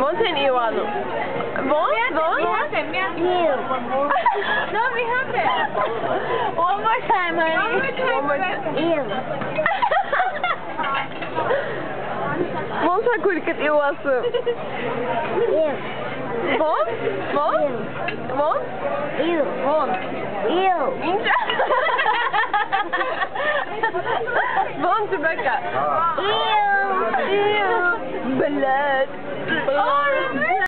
Månten Iwano. Vad? Vad? You. No, we have it. One more time, honey. One more time, One more time. You. Månten kulket Iwasu. You. Vad? Vad? You. Vad? You. Vad? You. Inte. Vad tillbaka? You. البلاد. آه.